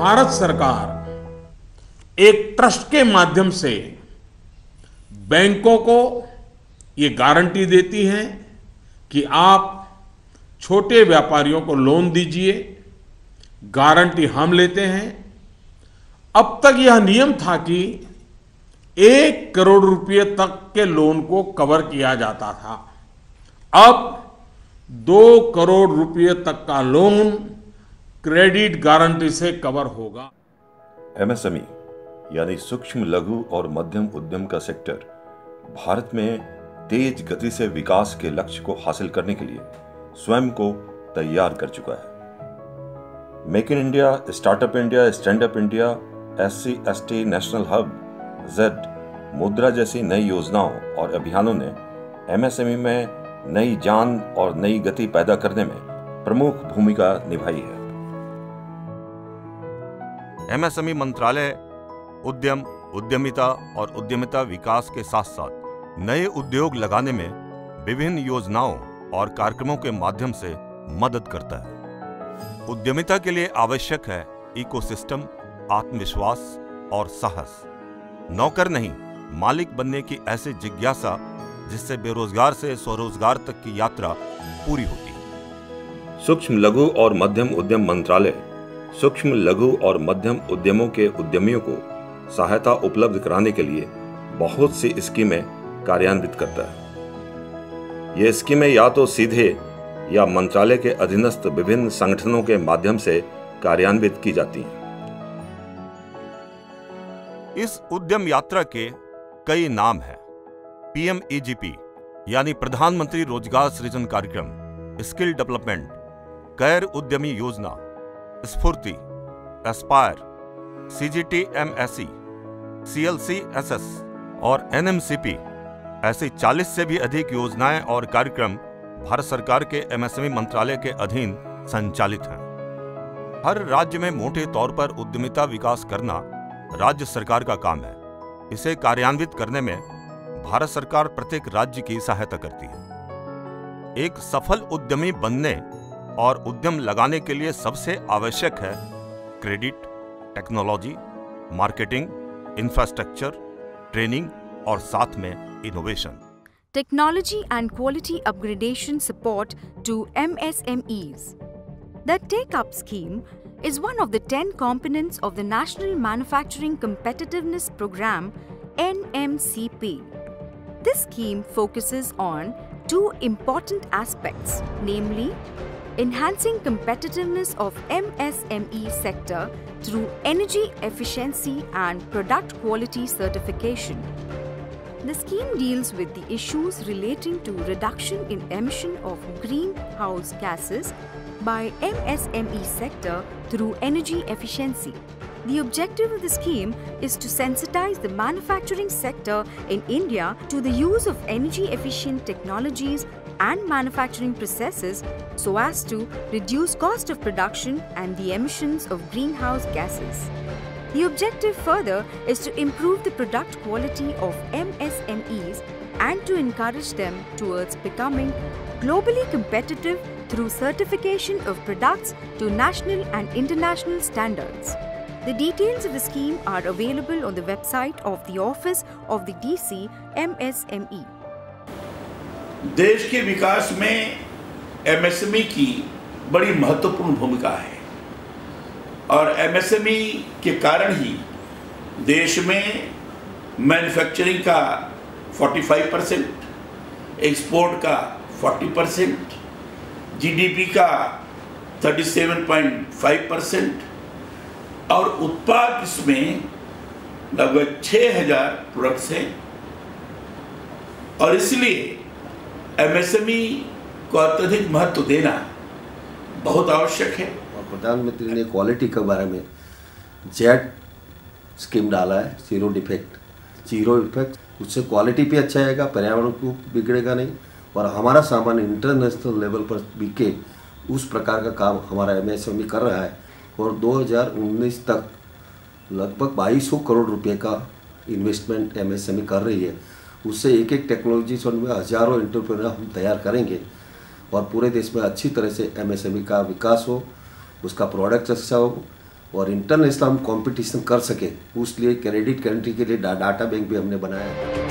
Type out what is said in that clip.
भारत सरकार एक ट्रस्ट के माध्यम से बैंकों को ये गारंटी देती है कि आप छोटे व्यापारियों को लोन दीजिए, गारंटी हम लेते हैं। अब तक यह नियम था कि एक करोड़ रुपए तक के लोन को कवर किया जाता था। अब दो करोड़ रुपए तक का लोन क्रेडिट गारंटी से कवर होगा। एमएसएमई, यानी सूक्ष्म लघु और मध्यम उद्यम का सेक्टर, भारत में तेज गति से विकास के लक्ष्य को हासिल करने के लिए स्वयं को तैयार कर चुका है। Make in India, startup India, stand up India S C S T national hub, ZED, Mudra जैसी नई योजनाओं और अभियानों ने एमएसएमई में नई जान और नई गति पैदा करने में प्रमुख भूमिका निभाई है। एमएसएमई मंत्रालय उद्यम, उद्यमिता और उद्यमिता विकास के साथ साथ नए उद्योग लगाने में विभिन्न योजनाओं और कार्यक्रमों के माध्यम से मदद करता है। उद्यमिता के लिए आवश्यक है इकोसिस्टम, आत्मविश्वास और साहस। नौकर नहीं, मालिक बनने की ऐसी जिज्ञासा जिससे बेरोजगार से स्वरोजगार तक की यात्रा पूरी होती सूक्ष्म लघु और मध्यम उद्यम मंत्रालय सूक्ष्म, लघु और मध्यम उद्यमों के उद्यमियों को सहायता उपलब्ध कराने के लिए बहुत सी स्कीमें कार्यान्वित करता है। ये स्कीमें या तो सीधे या मंत्रालय के अधीनस्थ विभिन्न संगठनों के माध्यम से कार्यान्वित की जाती हैं। इस उद्यम यात्रा के कई नाम हैं। पीएमईजीपी यानी प्रधानमंत्री रोज़गार सृजन कार्यक्रम, स्किल डेवलपमेंट, गैर उद्यमी योजना SFURTI ASPIRE CGT MSE CLC SS और एनएमसीपी ऐसी 40 से भी अधिक योजनाएँ और कार्यक्रम भारत सरकार के एमएसएमई मंत्रालय के अधीन संचालित हैं। हर राज्य में मोटे तौर पर उद्यमिता विकास करना राज्य सरकार का काम है। इसे कार्यान्वित करने में भारत सरकार प्रत्येक राज्य की सहायता करती है। एक सफल उद्यमी बनने और उद्यम लगाने के लिए सबसे आवश्यक है credit technology marketing infrastructure training और साथ में innovation technology and quality upgradation support to MSMEs. The Take Up scheme is one of the 10 components of the National Manufacturing Competitiveness Program NMCP. This scheme focuses on two important aspects, namely enhancing competitiveness of MSME sector through energy efficiency and product quality certification. The scheme deals with the issues relating to reduction in emission of greenhouse gases by MSME sector through energy efficiency. The objective of the scheme is to sensitize the manufacturing sector in India to the use of energy efficient technologies and manufacturing processes so as to reduce cost of production and the emissions of greenhouse gases. The objective further is to improve the product quality of MSMEs and to encourage them towards becoming globally competitive through certification of products to national and international standards. The details of the scheme are available on the website of the Office of the DC MSME. देश के विकास में MSME की बड़ी महत्वपूर्ण भूमिका है। और MSME के कारण ही देश में मैन्युफैक्चरिंग का 45 परसेंट एक्सपोर्ट का 40 परसेंट जीडीपी का 37.5 परसेंट और उत्पाद इसमें लगभग 6000 प्रोडक्ट्स हैं। और इसलिए एमएसएमई को अत्यधिक महत्व देना बहुत आवश्यक है। और प्रधानमंत्री ने क्वालिटी के बारे में जेड स्कीम डाला है ज़ीरो डिफेक्ट ज़ीरो इफ़ेक्ट उससे क्वालिटी भी अच्छा आएगा, पर्यावरण को बिगड़ेगा नहीं। और हमारा सामान इंटरनेशनल लेवल पर बिके उस प्रकार का काम हमारा एमएसएमई कर रहा है। और 2019 तक लगभग 2200 करोड़ रुपए का इन्वेस्टमेंट एमएसएमई कर रही है। उससे एक एक टेक्नोलॉजी में हज़ारों इंटरप्रेनर हम तैयार करेंगे और पूरे देश में अच्छी तरह से एमएसएमई का विकास हो, उसका प्रोडक्ट अच्छा हो और इंटरनेशनल हम कॉम्पिटिशन कर सकें उस लिए क्रेडिट गारंटी के लिए डाटा बैंक भी हमने बनाया है।